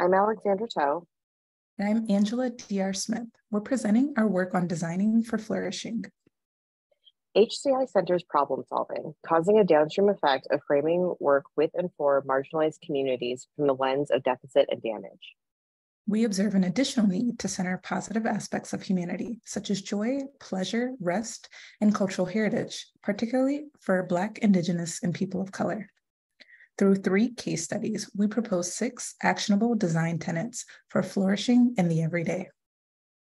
I'm Alexandra To. And I'm Angela D.R. Smith. We're presenting our work on designing for flourishing. HCI centers problem solving, causing a downstream effect of framing work with and for marginalized communities from the lens of deficit and damage. We observe an additional need to center positive aspects of humanity, such as joy, pleasure, rest, and cultural heritage, particularly for Black, Indigenous, and people of color. Through three case studies, we propose six actionable design tenets for flourishing in the everyday.